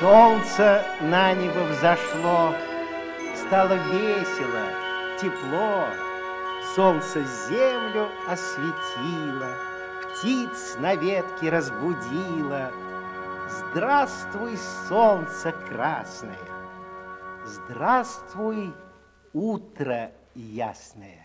Солнце на небо взошло, стало весело, тепло. Солнце землю осветило, птиц на ветке разбудило. Здравствуй, солнце красное, здравствуй, утро ясное.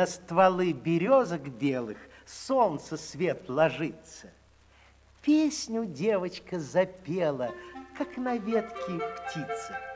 На стволы березок белых солнце свет ложится. Песню девочка запела, как на ветке птица.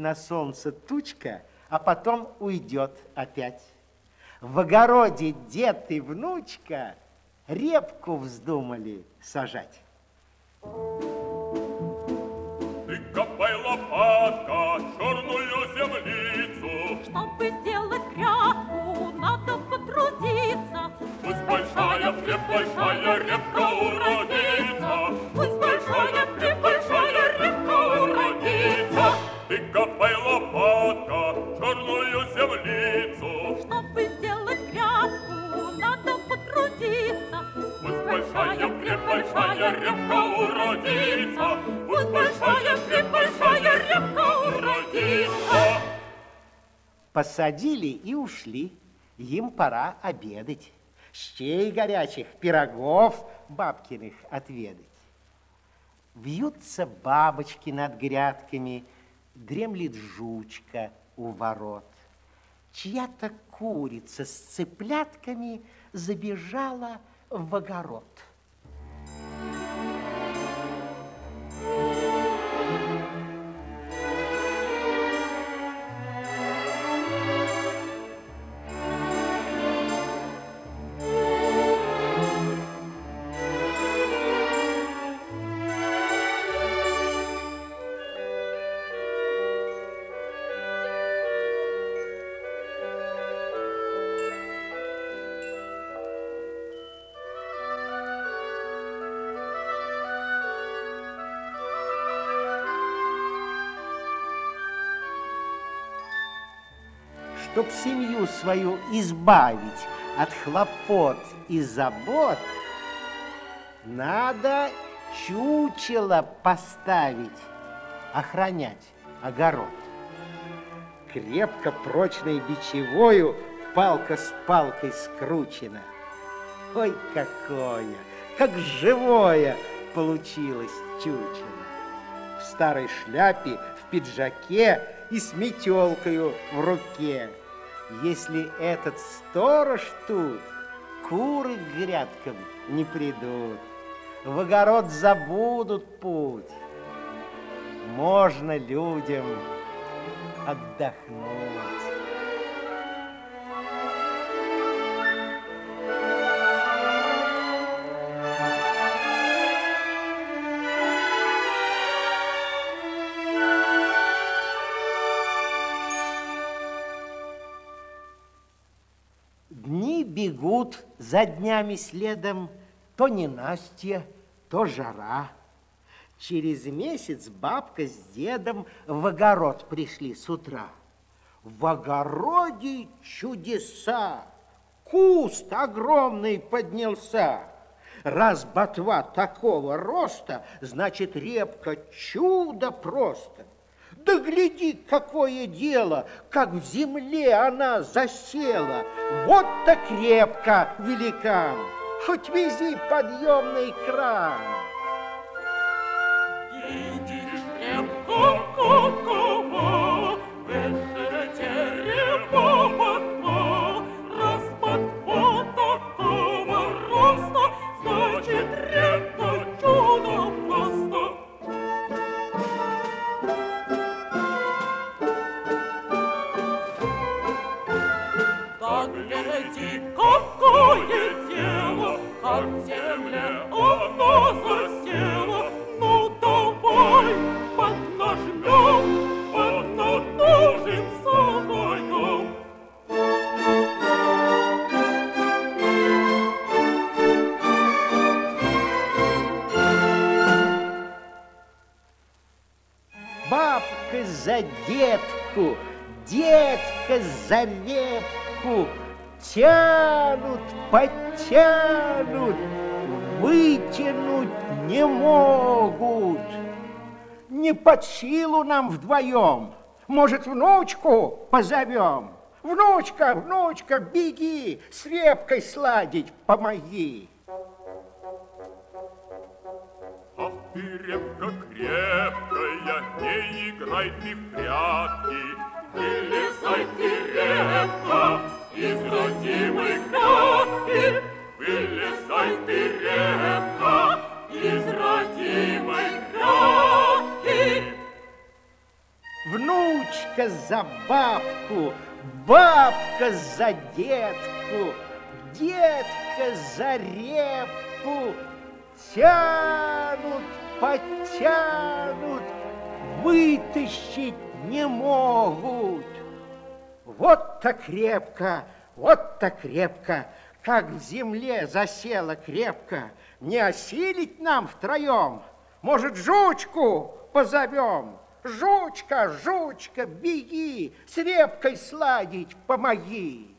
На солнце тучка, а потом уйдет опять. В огороде дед и внучка репку вздумали сажать. Ты копай лопатка черную землицу, Чтобы сделать грядку, надо потрудиться. Пусть большая, пребольшая Посадили и ушли. Им пора обедать. Щей горячих, пирогов бабкиных отведать. Вьются бабочки над грядками, дремлет жучка у ворот. Чья-то курица с цыплятками забежала в огород. Чтоб семью свою избавить от хлопот и забот, надо чучело поставить, охранять огород. Крепко прочной бичевою палка с палкой скручена. Ой, какое, как живое получилось чучело. В старой шляпе, в пиджаке и с метелкою в руке. Если этот сторож тут, куры к грядкам не придут, в огород забудут путь. Можно людям отдохнуть. За днями следом, то ненастье, то жара. Через месяц бабка с дедом в огород пришли с утра. В огороде чудеса. Куст огромный поднялся. Раз ботва такого роста, значит, репка чудо просто. Да гляди, какое дело, как в земле она засела. Вот так репка, великан, хоть вези подъемный кран. Видишь, репка За детку, детка за репку Тянут, подтянут, вытянуть не могут. Не под силу нам вдвоем. Может, внучку позовем? Внучка, внучка, беги, с репкой сладить помоги. Ах ты, репка крепкая, не играй ты в прятки. Вылезай ты, репка, из родимой грядки. Вылезай ты, репка, из родимой грядки. Внучка за бабку, бабка за детку, детка за репку. Тянут, подтянут, вытащить не могут. Вот так крепко, вот так крепко, как в земле засела крепко. Не осилить нам втроем, может, жучку позовем. Жучка, жучка, беги, с репкой сладить помоги.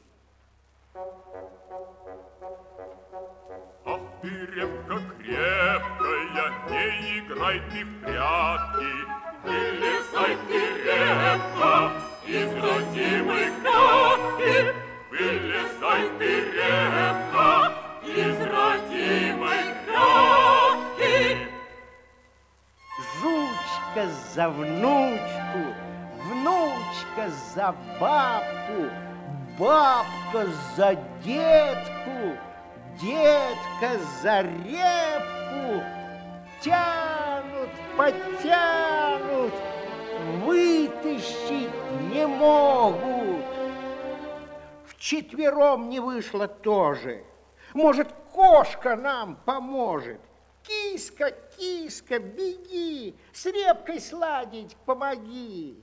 Ах ты, репка крепкая, не играй ты в прятки. Вылезай ты, из родимой грядки. Вылезай ты, из родимой грядки. Жучка за внучку, внучка за бабку, бабка за детку, детка за репку. Тянут, подтянут, вытащить не могут. Вчетвером не вышло тоже. Может, кошка нам поможет. Киска, киска, беги, с репкой сладить помоги.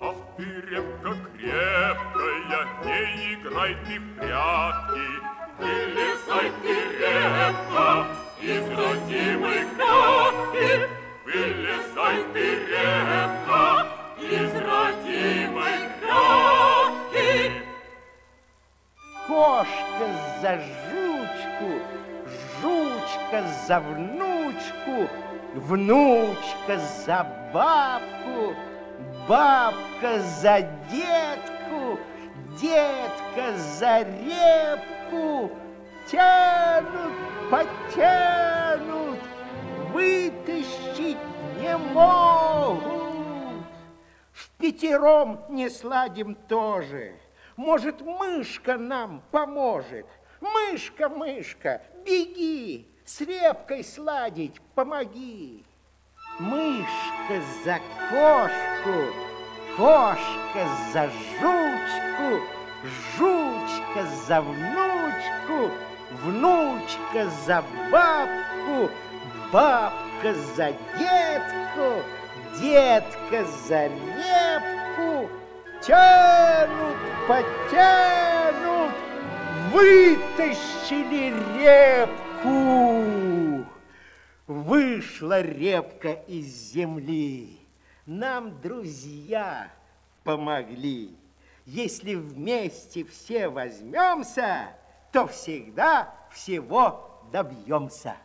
Ах ты, репка крепкая, не играй ты в прятки. Вылезай ты, репка, из родимой кровли, вылезай ты репка из родимой кровли. Кошка за жучку, жучка за внучку, внучка за бабку, бабка за детку, детка за репку тянут потянут, вытащить не могут. В пятером не сладим тоже. Может, мышка нам поможет. Мышка, мышка, беги, с репкой сладить помоги. Мышка за кошку, кошка за жучку, жучка за внучку, внучка за бабку, бабка за детку, детка за репку, тянут, потянут, вытащили репку. Вышла репка из земли, нам друзья помогли. Если вместе все возьмемся, то всегда всего добьемся.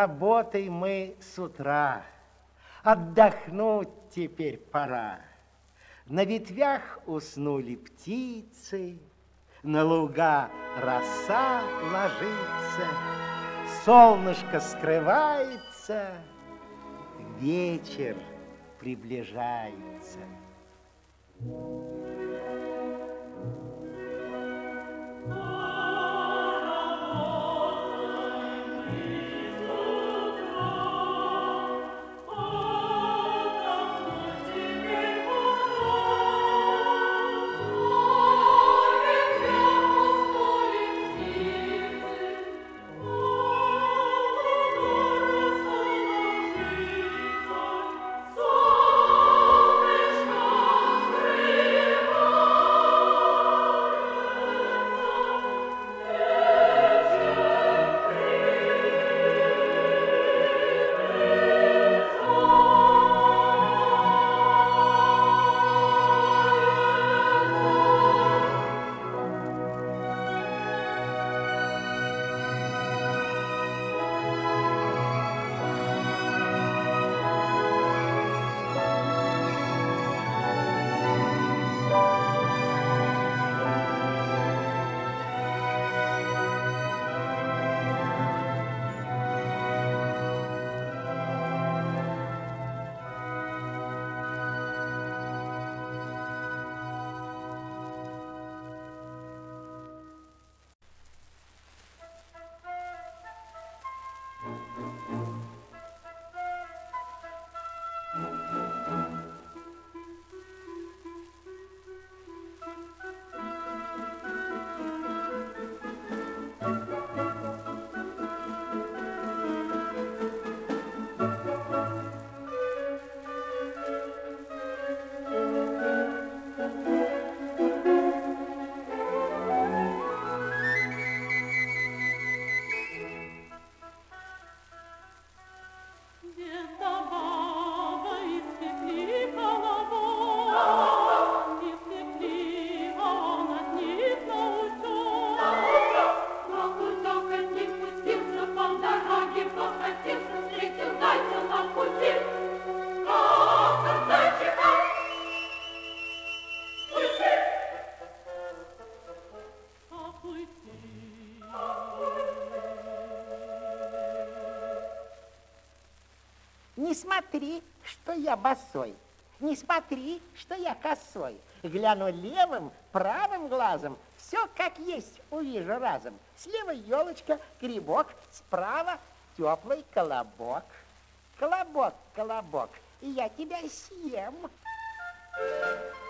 Работой мы с утра, отдохнуть теперь пора. На ветвях уснули птицы, на луга роса ложится, солнышко скрывается, вечер приближается. Солнышко скрывается, смотри, что я босой. Не смотри, что я косой. Гляну левым, правым глазом, все как есть увижу разом. Слева елочка, грибок, справа теплый колобок. Колобок, колобок, я тебя съем. Ты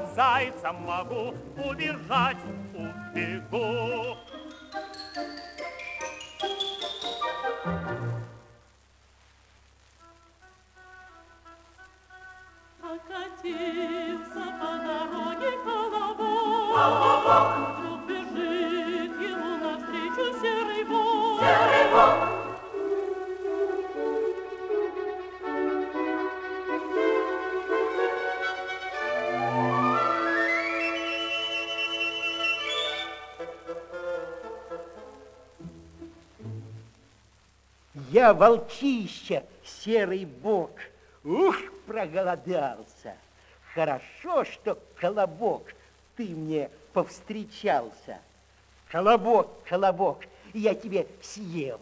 от зайца могу убежать, Я волчище, серый бок. Ух, проголодался. Хорошо, что колобок ты мне повстречался. Колобок, колобок, я тебе съем.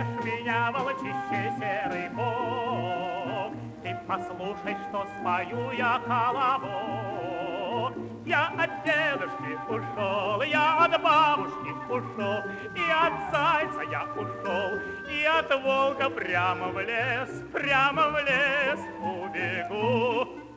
Ешь меня, волчище серый бог, Ты послушай, что спою я колобок. Я от дедушки ушел, я от бабушки ушел, И от зайца я ушел, и от волка прямо в лес, прямо в лес убегу.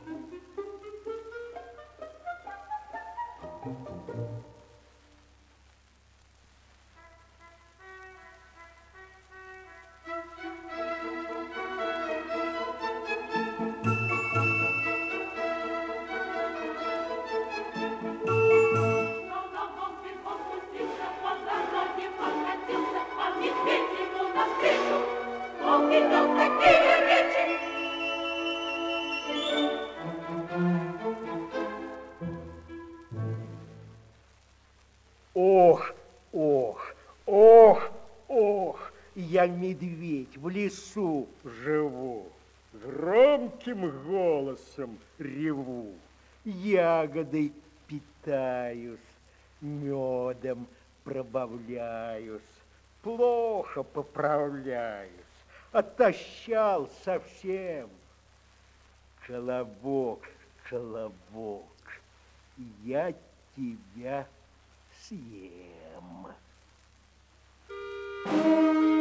Я медведь в лесу живу, громким голосом реву, ягодой питаюсь, медом пробавляюсь, плохо поправляюсь, отощал совсем. Колобок, колобок, я тебя съем. Ты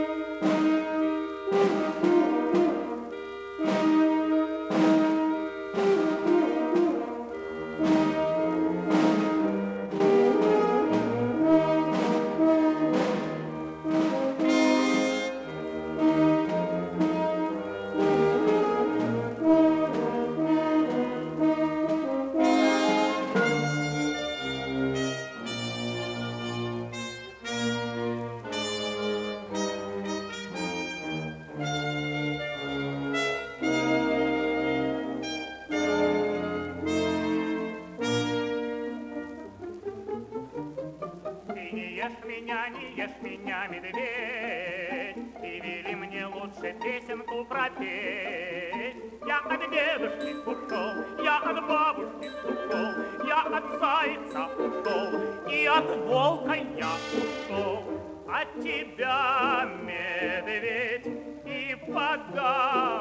не ешь меня, медведь, И вели мне лучше песенку пропеть. Я от дедушки ушел, я от бабушки ушел, Я от зайца ушел, и от волка я ушел. От тебя, медведь, и подавно